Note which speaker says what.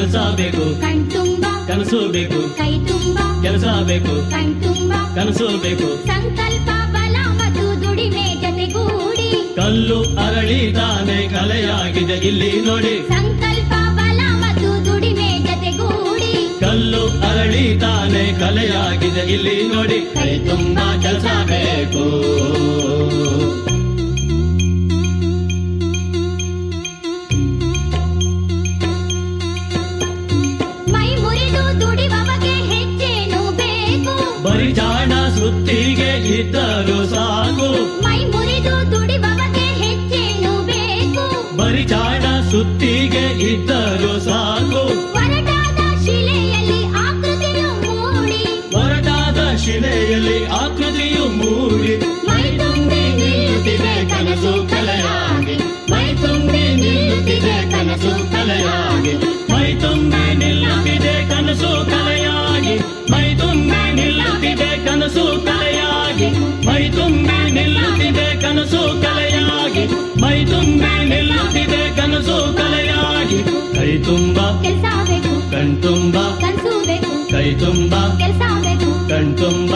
Speaker 1: ಕೆಲಸ ಬೇಕು. ಕನಸು ಬೇಕು.
Speaker 2: ಕೈ ತುಂಬ
Speaker 1: ಕೆಲಸ ಬೇಕು. ಕನಸು ಬೇಕು.
Speaker 2: ಸಂಕಲ್ಪ ಬಲ ಮತ್ತು ದುಡಿಮೆ ಜೊತೆಗೂಡಿ.
Speaker 1: ಕಲ್ಲು ಅರಳಿದಾನೆ ಕಲೆಯಾಗಿದೆ ಇಲ್ಲಿ ನೋಡಿ.
Speaker 2: ಸಂಕಲ್ಪ ಬಲ ಮತ್ತು ದುಡಿಮೆ ಜೊತೆಗೂಡಿ.
Speaker 1: ಕಲ್ಲು ಅರಳಿದಾನೆ ಕಲೆಯಾಗಿದೆ ಇಲ್ಲಿ ನೋಡಿ. ಕೈ ತುಂಬಾ ಕೆಲಸ ಬೇಕು. ಇದ್ದರು ಸಾಕು.
Speaker 2: ಮೈ ಮುರಿದು ಹೆಚ್ಚೇನು ಬೇಕು.
Speaker 1: ಬರಿ ಜಾಣ ಸುತ್ತಿಗೆ ಇದ್ದರೂ ಸಾಕು.
Speaker 2: ಹೊರಟಾದ ಶಿಲೆಯಲ್ಲಿ ಆಕೃತಿಯು ಮೂಡಿ.
Speaker 1: ಹೊರಟಾದ ಶಿಲೆಯಲ್ಲಿ ಆಕೃತಿಯು ಮೂಡಿ.
Speaker 2: ಮೈ ತುಂಬಿ ನಿಲ್ಲುತ್ತಿದೆ
Speaker 1: ಕನಸು. ಮೈ ತುಂಬಿ ನಿಲ್ಲುತ್ತಿದೆ ಕನಸು ಕಲೆಯಾಗಿ. ಮೈ ತುಂಬಿ ನಿಲ್ಲುತ್ತಿದೆ ಕನಸು ಕಲೆಯಾಗಿ. ಕೈ ತುಂಬ ಕಣ್ ತುಂಬ ಕೈ ತುಂಬ ಕಣ್ ತುಂಬ